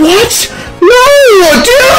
What? No, dude!